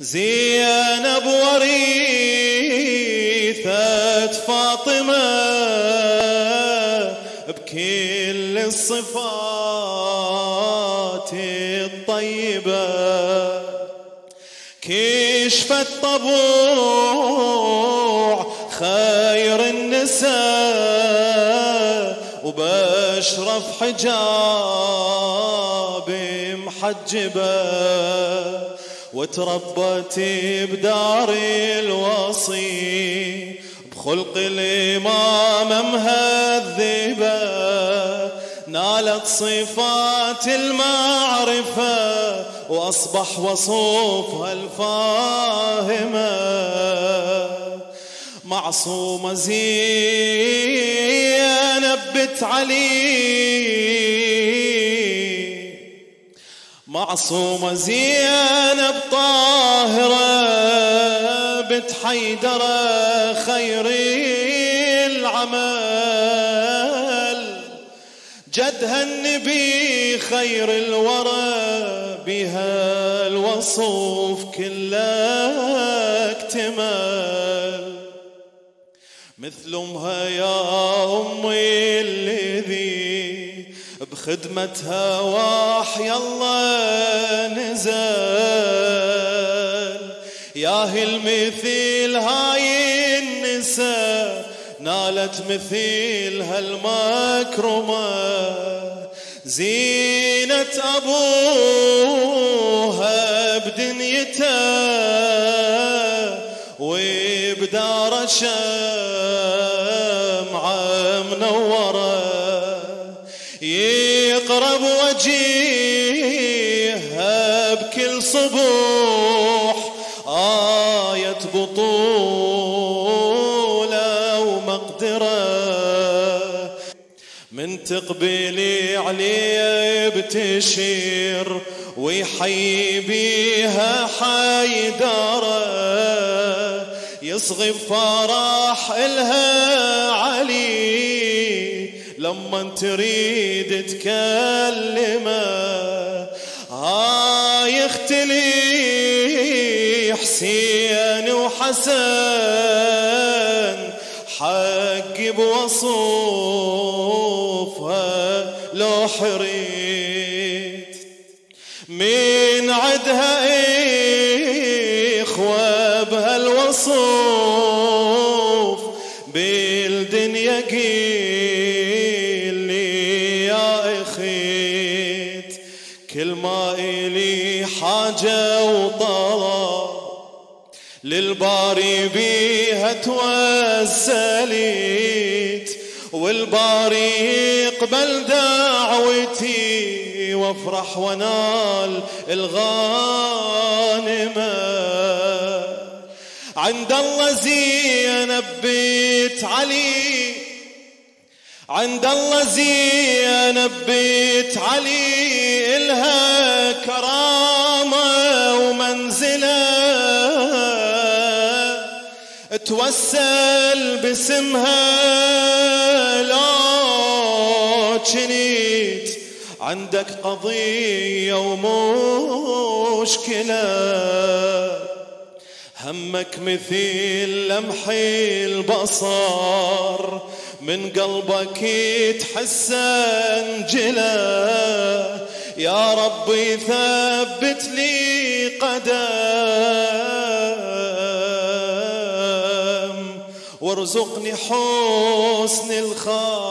زينب وريثة فاطمة بكل الصفات الطيبة. كشفت طبوع خير النساء وبشرف حجاب محجبة. وتربت بدار الوصي بخلق الإمام مهذبة نالت صفات المعرفة وأصبح وصوفها الفاهمة. معصومة زينب بنت علي معصومة زينب طاهرة بنت حيدرة خير العمل. جدها النبي خير الورى بها الوصوف كلها اكتمل مثل امها يا أمي الذي بخدمتها واحي الله نزل ياهي المثيل هاي النساء. نالت مثيل هالمكرمة زينة أبوها بدنيته. وبدار شمعة منورة. يقرب وجيهها بكل صبوح آية بطولة ومقدرة. من تقبلي عليه بتشير ويحيي بيها حيدرة يصغي فرح إلها علي لما تريد تكلمه ها يختلي حسين وحسن حق بوصوفها لو حريت. من عدها إخوة بهالوصوف بالدنيا قيل إلي حاجة وطلب للباري بيها توسليت والباري يقبل دعوتي وافرح ونال الغانمة عند الله زينب بيت علي عند الله زينب بيت علي إلها كرامة ومنزلة. توسل باسمها لو جنيت. عندك قضية ومشكلة. همك مثيل لمح البصر. من قلبك تحس انجلا يا ربي ثبت لي قدم. وارزقني حسن الخاتمة.